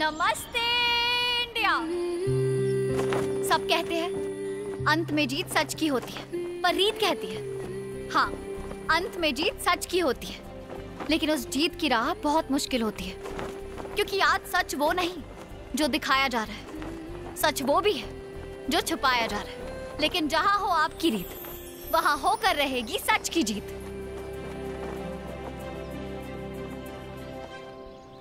नमस्ते, इंडिया। सब कहते हैं, अंत में जीत सच की होती है, पर रीत कहती है। हाँ अंत में जीत सच की होती है, लेकिन उस जीत की राह बहुत मुश्किल होती है, क्योंकि आज सच वो नहीं, जो दिखाया जा रहा है। सच वो भी है, जो छुपाया जा रहा है, लेकिन जहाँ हो आपकी रीत, वहाँ होकर रहेगी सच की जीत।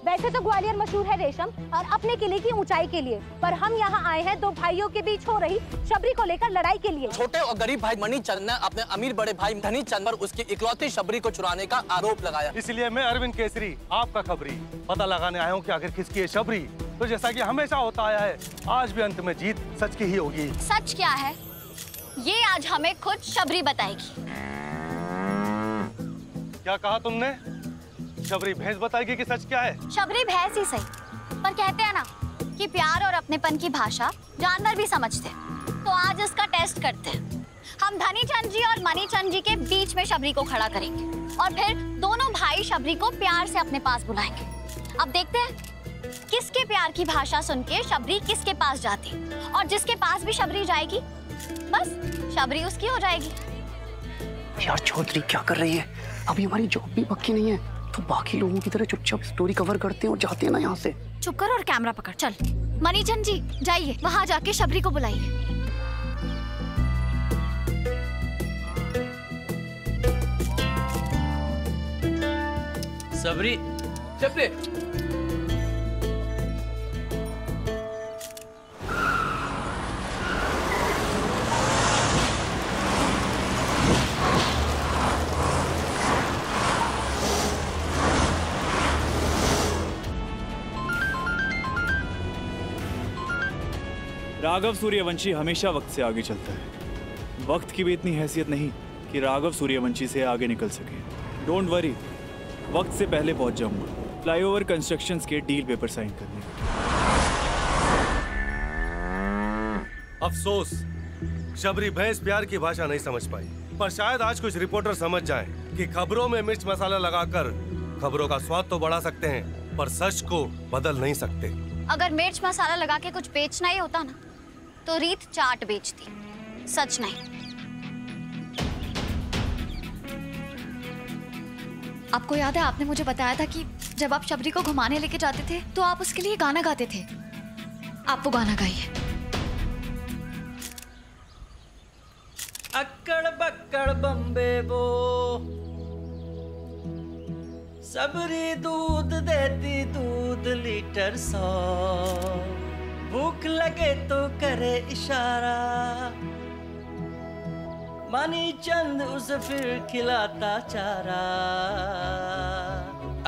वैसे तो ग्वालियर मशहूर है रेशम और अपने किले की ऊंचाई के लिए। पर हम यहाँ आए हैं दो भाइयों के बीच हो रही शबरी को लेकर लड़ाई के लिए। छोटे और गरीब भाई मनी चंद ने अपने अमीर बड़े भाई धनी चंद पर उसकी इकलौती शबरी को चुराने का आरोप लगाया। इसलिए मैं अरविंद केसरी आपका खबरी। पता लगाने आया हूँ कि आखिर किसकी है शबरी? तो जैसा की हमेशा होता आया है आज भी अंत में जीत सच की ही होगी। सच क्या है? ये आज हमें खुद शबरी बताएगी। क्या कहा तुमने? शबरी भैंस बताएगी कि सच क्या है? शबरी भैंस ही सही। पर कहते हैं ना कि प्यार और अपनेपन की भाषा जानवर भी समझते हैं। तो आज इसका टेस्ट करते हैं। हम धनी चंद जी और मनी चंद जी के बीच में शबरी को खड़ा करेंगे और फिर दोनों भाई शबरी को प्यार से अपने पास बुलाएँगे। अब देखते हैं किसके प्यार की भाषा सुन के शबरी किसके पास जाती है और जिसके पास भी शबरी जाएगी बस शबरी उसकी हो जाएगी। यार चौधरी क्या कर रही है? अभी हमारी जॉब भी पक्की नहीं है। तो बाकी लोगों की तरह चुपचाप स्टोरी कवर करते हैं और जाते हैं ना यहाँ से। चुप कर और कैमरा पकड़ चल। मनीचंद जी जाइए वहाँ जाके शबरी को बुलाइए। शबरी शबरी राघव सूर्यवंशी हमेशा वक्त से आगे चलता है। वक्त की भी इतनी हैसियत नहीं कि राघव सूर्यवंशी से आगे निकल सके। डोंट वरी वक्त से पहले पहुँच जाऊँगा। फ्लाईओवर कंस्ट्रक्शंस के डील पेपर साइन करने। अफसोस शबरी भैंस प्यार की भाषा नहीं समझ पाई। पर शायद आज कुछ रिपोर्टर समझ जाएँ कि खबरों में मिर्च मसाला लगाकर खबरों का स्वाद तो बढ़ा सकते हैं पर सच को बदल नहीं सकते। अगर मिर्च मसाला लगा के कुछ बेचना ही होता ना तो रीत चाट बेचती। सच नहीं। आपको याद है, आपने मुझे बताया था कि जब आप शबरी को घुमाने लेके जाते थे तो आप उसके लिए गाना गाते थे। आप वो गाना गाइए। अक्कड़ बक्कड़ बम्बे वो, सबरी दूध देती दूध लीटर सौ। भूख लगे तो करे इशारा। मानी चंद उसे फिर खिलाता चारा।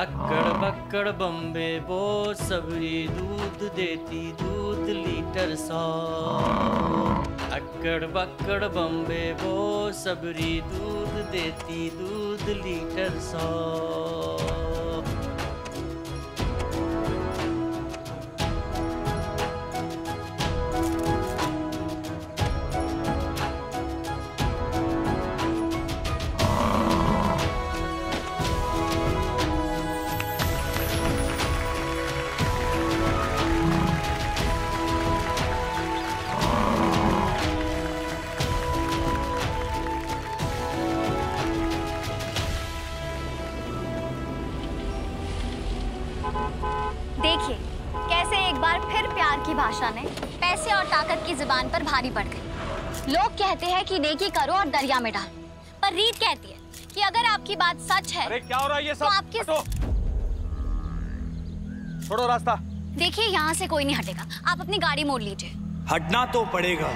अक्कड़ बक्कड़ बम्बे बो सबरी दूध देती, दूध लीटर सौ। अक्कड़ बक्कड़ बम्बे बो सबरी दूध देती, दूध लीटर सौ। देखिए कैसे एक बार फिर प्यार की भाषा ने पैसे और ताकत की ज़ुबान पर भारी पड़ गई। लोग कहते हैं कि नेकी करो और दरिया में डाल। पर रीत कहती है कि अगर आपकी बात सच है अरे क्या हो रहा है ये सब? तो आपके छोड़ो रास्ता। देखिए यहाँ से कोई नहीं हटेगा। आप अपनी गाड़ी मोड़ लीजिए। हटना तो पड़ेगा।